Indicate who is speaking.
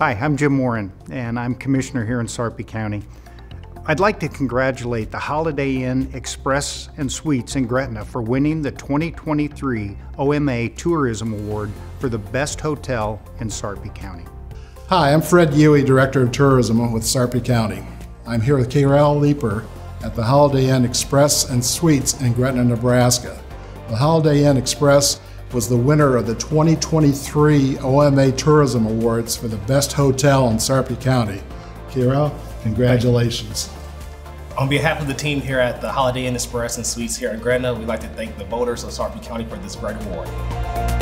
Speaker 1: Hi, I'm Jim Warren, and I'm Commissioner here in Sarpy County. I'd like to congratulate the Holiday Inn Express and Suites in Gretna for winning the 2023 OMA Tourism Award for the best hotel in Sarpy County.
Speaker 2: Hi, I'm Fred Uhe, Director of Tourism with Sarpy County. I'm here with Carol Leeper at the Holiday Inn Express and Suites in Gretna, Nebraska. The Holiday Inn Express was the winner of the 2023 OMA Tourism Awards for the best hotel in Sarpy County. Carol, congratulations.
Speaker 3: On behalf of the team here at the Holiday Inn Express and Suites here in Gretna, we'd like to thank the voters of Sarpy County for this great award.